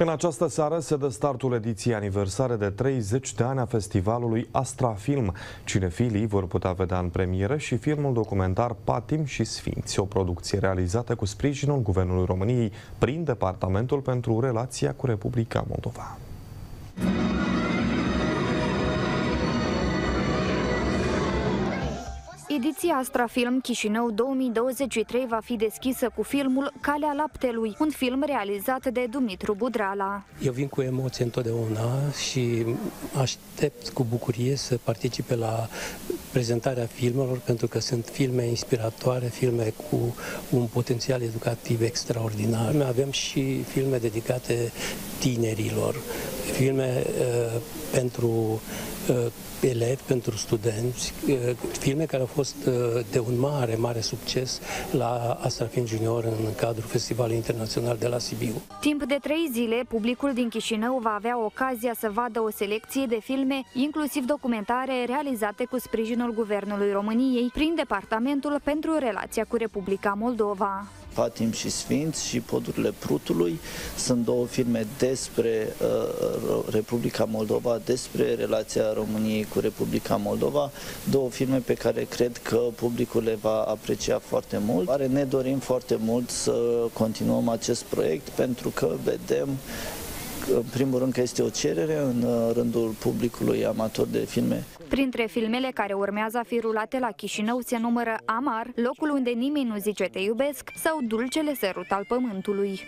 În această seară se dă startul ediției aniversare de 30 de ani a festivalului Astra Film. Cinefilii vor putea vedea în premieră și filmul documentar Patim și Sfinți, o producție realizată cu sprijinul Guvernului României prin Departamentul pentru Relația cu Republica Moldova. Ediția Astrafilm Chișinău 2023 va fi deschisă cu filmul Calea Laptelui, un film realizat de Dumitru Budrala. Eu vin cu emoție întotdeauna și aștept cu bucurie să participe la prezentarea filmelor, pentru că sunt filme inspiratoare, filme cu un potențial educativ extraordinar. Avem și filme dedicate tinerilor, filme uh, pentru uh, elevi, pentru studenți, uh, filme care au fost uh, de un mare, mare succes la Astrafin Junior în cadrul Festivalului Internațional de la Sibiu. Timp de trei zile, publicul din Chișinău va avea ocazia să vadă o selecție de filme, inclusiv documentare realizate cu sprijinul Guvernului României prin Departamentul pentru Relația cu Republica Moldova. Patim și Sfinți și Podurile Prutului. Sunt două filme despre uh, Republica Moldova, despre relația României cu Republica Moldova. Două filme pe care cred că publicul le va aprecia foarte mult. Are ne dorim foarte mult să continuăm acest proiect pentru că vedem în primul rând că este o cerere în uh, rândul publicului amator de filme. Printre filmele care urmează a fi rulate la Chișinău se numără Amar, locul unde nimeni nu zice te iubesc sau Dulcele sărut al pământului.